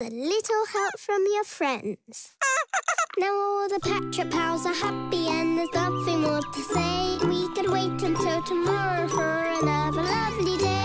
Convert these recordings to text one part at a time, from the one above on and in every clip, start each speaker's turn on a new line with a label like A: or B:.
A: A little help from your friends. now all the Patchwork Pals are happy and there's nothing more to say. We could wait until tomorrow for another lovely day.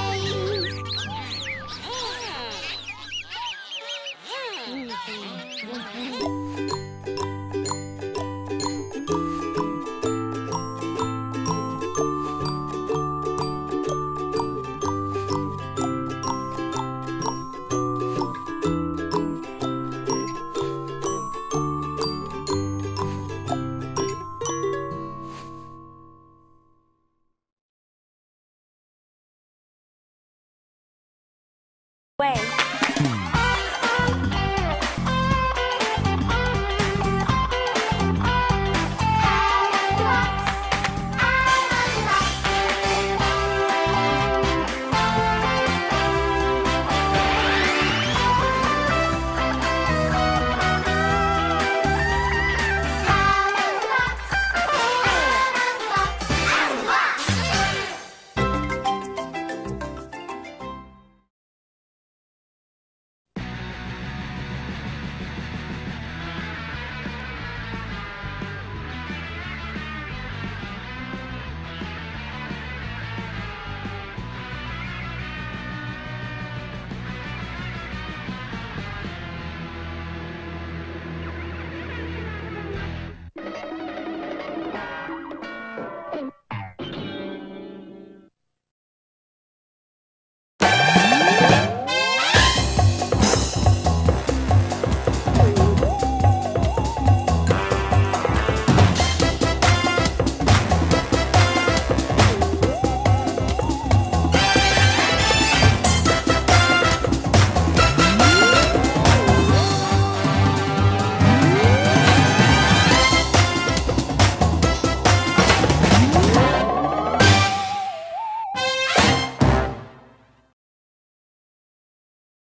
B: Way